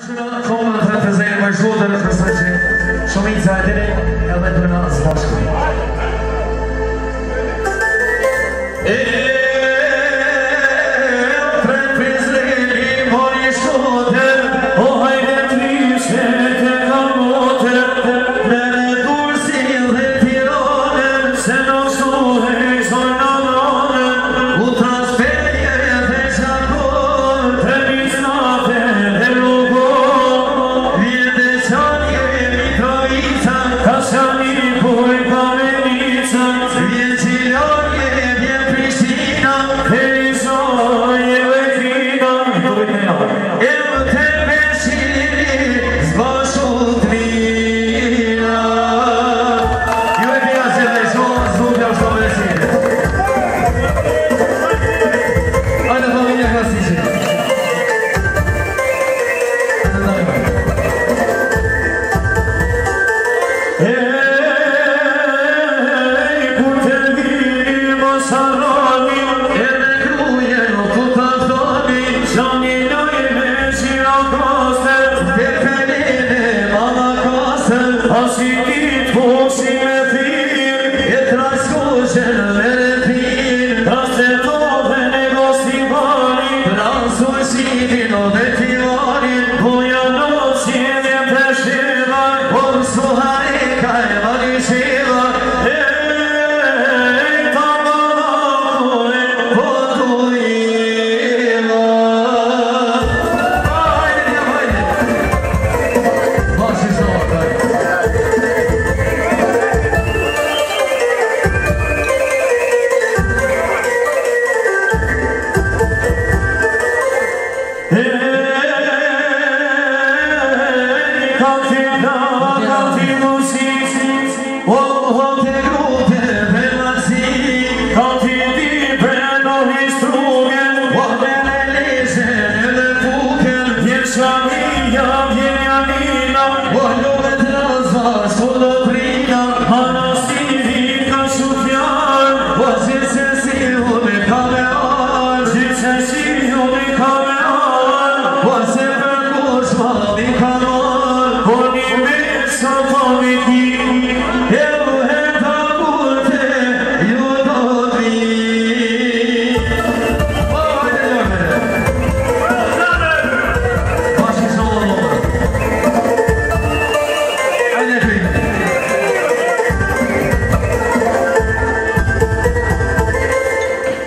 dashurë, komë të të zërë më shumë dhe përsa që shumica e dire edhe të në së bashkë. E, vad Hotel, Hotel, Hotel, Hotel, Hotel,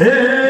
Yeah.